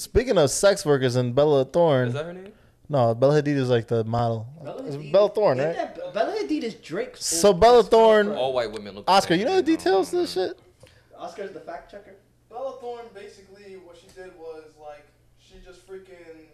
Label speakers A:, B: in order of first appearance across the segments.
A: Speaking of sex workers and Bella Thorne,
B: Is that her name?
A: no, Bella Hadid is like the model.
C: Bella
A: It's
C: Hadid-
A: Bella Thorne, right?
C: that Bella Hadid is Drake's.
A: So Bella. Thorne-
B: All white women look.
A: Oscar, you know the details of this mm-hmm. shit?
C: Oscar's the fact checker.
D: Bella Thorne basically what she did was like she just freaking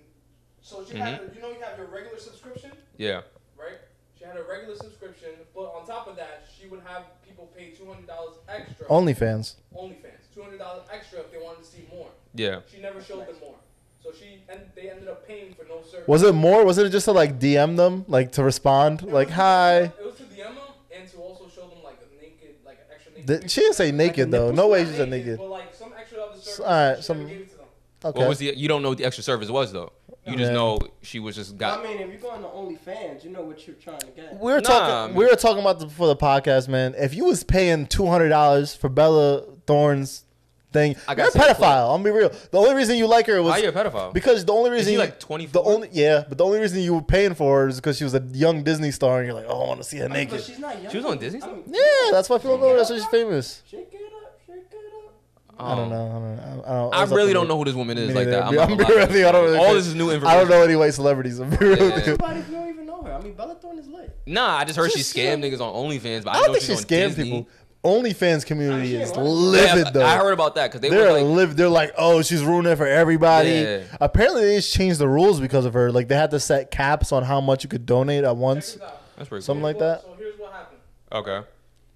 D: so she had mm-hmm. you know you have your regular subscription
B: Yeah.
D: right she had a regular subscription but on top of that she would have people pay two hundred dollars extra
A: OnlyFans.
D: OnlyFans two hundred dollars extra if they wanted to see more
B: Yeah.
D: she never showed them more so she and they ended up paying for no service
A: Was it more? Was it just to like DM them, like to respond,
D: It
A: like
D: was
A: hi?
D: it was to DM them and to also show them like a naked like an extra naked
A: Th-
D: picture.
A: She didn't say naked though. No way she
D: Not
A: said naked.
D: but like some extra other service
A: alright,
D: she
A: some-
D: never gave it to them.
A: Okay.
B: What was the? You don't know what the extra service was though. You just know she was just got.
C: I mean, if you're going to OnlyFans, you know what you're trying to get.
A: we were
B: Nah,
A: talking.
B: man.
A: We were talking about the, for the podcast, man. If you was paying two hundred dollars for Bella Thorne's thing,
B: I
A: you're a
B: sent
A: pedophile. I'm gonna be real. The only reason you like her was
B: Why you a pedophile?
A: because the only reason
B: she
A: you,
B: like 24?
A: The only yeah, but the only reason you were paying for her is because she was a young Disney star, and you're like, oh, I want to see her
C: I mean, but
A: naked.
C: she's not young.
B: She was on Disney
C: I mean,
A: Yeah, that's why people know that's why she's famous.
C: Shake it up, shake it up.
A: I don't oh. know. I don't know. I, don't,
B: I
A: it's up
B: really
A: to
B: don't know who this woman is
A: Me
B: like
A: neither.
B: that. I'm,
A: I'm,
B: not
A: I'm
B: gonna
A: be
B: lie.
A: really, I don't really
B: All this is new information.
A: I don't know any white celebrities. I'm be real with
B: Yeah.
A: you.
C: Everybody don't even know her. I mean, Bella Thorne is lit.
B: Nah, I just heard she
A: Just,
B: scammed niggas on OnlyFans, but I,
A: I don't
B: know
A: think she
B: she's on
A: scammed
B: Disney.
A: people. OnlyFans community
C: oh,
A: is
C: she ain't
A: livid
B: Yeah,
A: though.
B: I heard about that because they
A: They're
B: were like,
A: live. They're like, oh, she's ruining it for everybody.
B: Yeah.
A: Apparently, they just changed the rules because of her. Like they had to set caps on how much you could donate at once.
D: Check this out.
B: that's pretty
A: Something
B: cool.
A: like that.
D: So here's what happened.
B: Okay.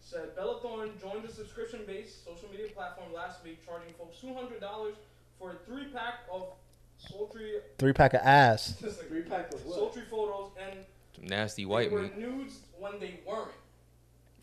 D: Said Bella Thorne joined the subscription-based social media platform last week, charging folks two hundred dollars for a three-pack of sultry,
A: Three pack of ass.
C: Three pack of what?
D: sultry photos, and
B: Some nasty
D: they
B: white
D: were
B: man.
D: nudes when they weren't.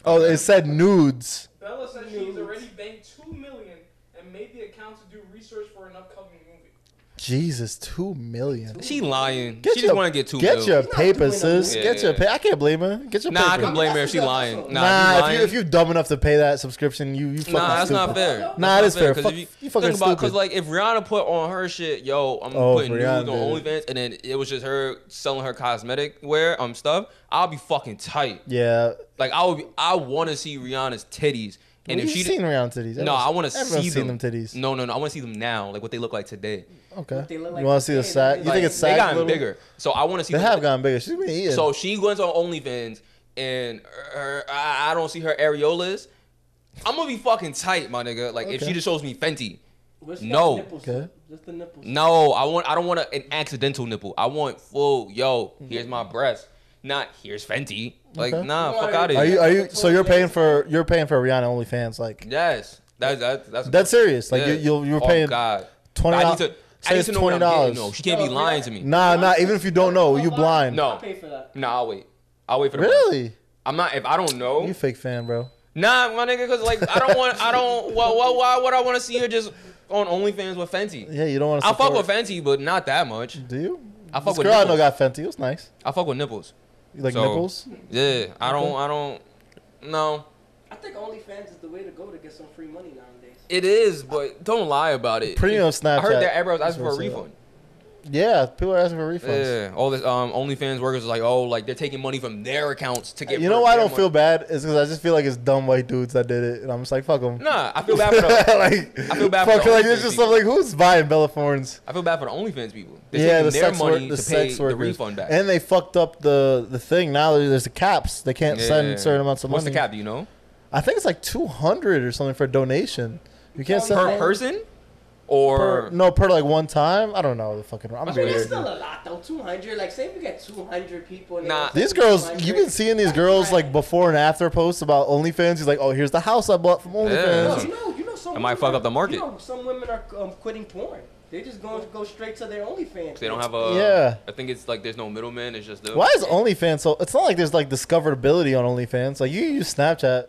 A: Oh, it said nudes.
D: Bella said she's
C: Nudes.
D: already banked two million and made the account to do research for an upcoming movie.
A: Jesus, two million.
B: She lying.
A: Get
B: she
A: your-
B: just want to get two
A: Get
B: mil.
A: your
C: She's
A: paper, sis.
B: no-
A: Get your.
B: Yeah.
A: Pa- I can't blame her. Get your
B: Nah, I
A: paper.
B: can blame her if
C: that's
B: she lying. Nah,
A: Nah,
B: if
A: if
B: you
A: you if you dumb enough to pay that subscription, you you fucking
B: Nah, that's
A: stupid.
B: not fair.
A: Nah,
B: That's
A: it is
B: not
A: fair.
B: Cause
A: Fuck-
B: if you,
A: you fucking
B: think about, cause like if Rihanna put on her shit, yo, I'm
A: Oh,
B: putting
A: Rihanna
B: nudes on
A: did.
B: OnlyFans, and then it was just her selling her cosmetic wear um stuff. I'll be fucking tight.
A: Yeah.
B: Like I would, be, I want to see Rihanna's titties, and
A: We've
B: if she
A: seen around titties.
B: no, I want to see
A: seen
B: them.
A: them titties.
B: No, no, no, I want to see them now, like what they look like today.
A: Okay.
C: They look like
A: you want to see the
C: today,
A: sack?
C: they
A: You
B: Like,
A: think it's
B: they
A: sack?
B: gotten
A: little?
B: bigger, so I want to see.
A: They
B: them-
A: have gotten bigger. She's been eating.
B: So she goes on OnlyFans, and her, I, I don't see her areolas. I'm gonna be fucking tight, my nigga. Like if
A: Okay.
B: she just shows me Fenty.
C: What's
B: No.
C: nipples?
A: Okay.
C: Just the nipples.
B: No, I want. I don't want a, an accidental nipple. I want full. Yo, here's my breast. Not here's Fenty. Like
A: Okay.
B: nah, fuck
C: are-
B: out of
A: are
B: here.
A: you are you? So you're paying for you're paying for Rihanna OnlyFans? Like
B: Yes, that's that's that's.
A: that's serious. Like
B: yeah.
A: you you'll, you're
B: Oh,
A: paying
B: God.
A: twenty
B: I need
A: dollars.
B: to. I
A: Say
B: need
A: it's
B: to know what
A: twenty
B: I'm getting.
A: dollars.
B: No, she can't be
C: No,
B: lying
C: Rihanna-
B: to me.
A: Nah, nah. Even if you don't know, you blind.
B: No.
C: I'll pay for that.
B: Nah, I'll wait. I'll wait for the.
A: Really?
B: I'm not. If I don't know,
A: You fake fan, bro.
B: Nah, my nigga, cause like I don't want, I don't. Well, why, why would I want to see her just on OnlyFans with Fenty?
A: Yeah, you don't want to.
B: I fuck with Fenty, but not that much.
A: Do you?
B: I fuck
A: This
B: with
A: girl I know
B: nipples.
A: got Fenty. It was nice.
B: I fuck with nipples.
A: You like
B: So-
A: nipples?
B: Yeah, I don't, I don't. No,
C: I think OnlyFans is the way to go to get some free money nowadays.
B: it is, but don't lie about it.
A: Premium Snapchat.
B: I heard that everybody's
A: That's
B: asking for a
A: what I said.
B: refund.
A: Yeah, people are asking for refunds.
B: Yeah, all this um OnlyFans workers are like, oh, like they're taking money from their accounts to get.
A: You know why I don't feel bad? Is because I just feel like it's dumb white dudes that did it, and I'm just like, fuck them.
B: Nah, I feel bad for the.
A: like,
B: I feel bad for the
A: like
B: OnlyFans
A: it's just
B: people.
A: Like, who's buying Bella Thorne's?
B: I feel bad for the OnlyFans people. They're
A: Yeah,
B: taking
A: the
B: their
A: sex work, the
B: to pay
A: sex
B: the refund back.
A: and they fucked up the the thing. Now there's the caps; they can't
B: Yeah.
A: send certain amounts of
B: What's
A: money.
B: What's the cap? Do you know?
A: I think it's like two hundred or something for a donation. You can't send
B: Per
C: Yeah.
B: person, or
A: per, no per like one time. I don't know the fucking. I'm
B: That's
C: I mean,
A: weird.
C: it's still a lot though. 200. Like, say if we get 200 people. and they
B: Nah.
C: want
A: These girls,
C: 200,
A: you've been seeing these girls
C: right.
A: like before and after posts about OnlyFans. He's like, oh, here's the house I bought from
C: No,
A: OnlyFans.
C: you know, you know, some
B: It might fuck
C: are-
B: up the market.
C: You know, some women are um, quitting porn. They just going to go straight to their OnlyFans.
B: they don't have a.
A: Yeah.
B: I think it's like there's no middleman. It's just them.
A: Why is OnlyFans so? It's not like there's like discoverability on OnlyFans. Like you can use Snapchat.